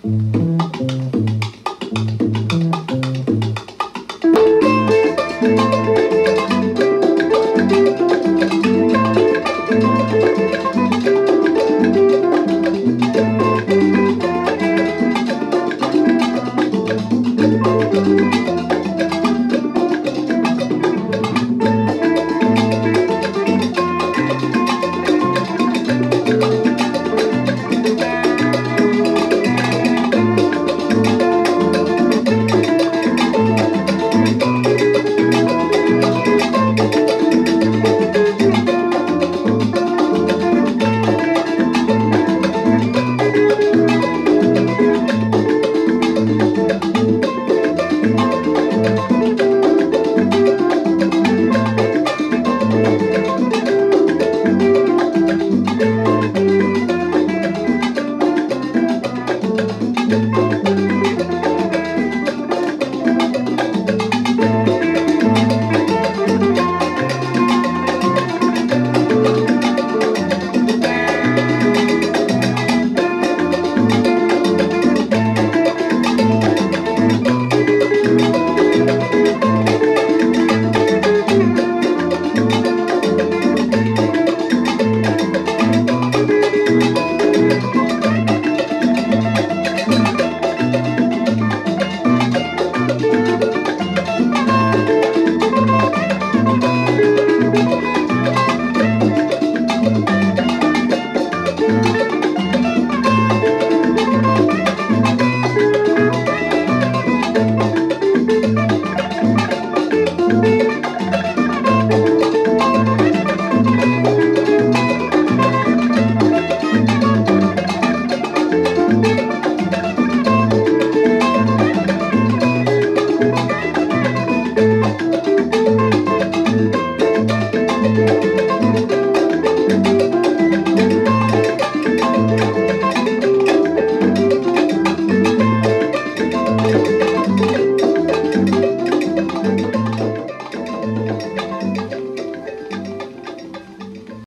Thank you. Música